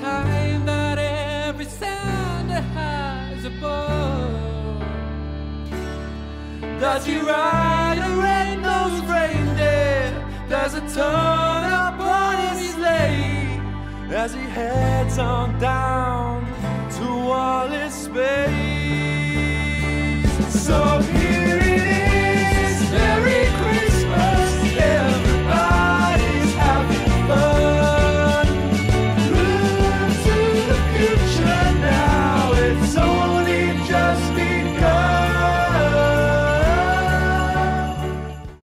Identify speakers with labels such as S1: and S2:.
S1: time that every Santa has a bow. Does he ride a red-nosed reindeer? Does it turn upon his sleigh as he heads on down to Wallace Space? So here.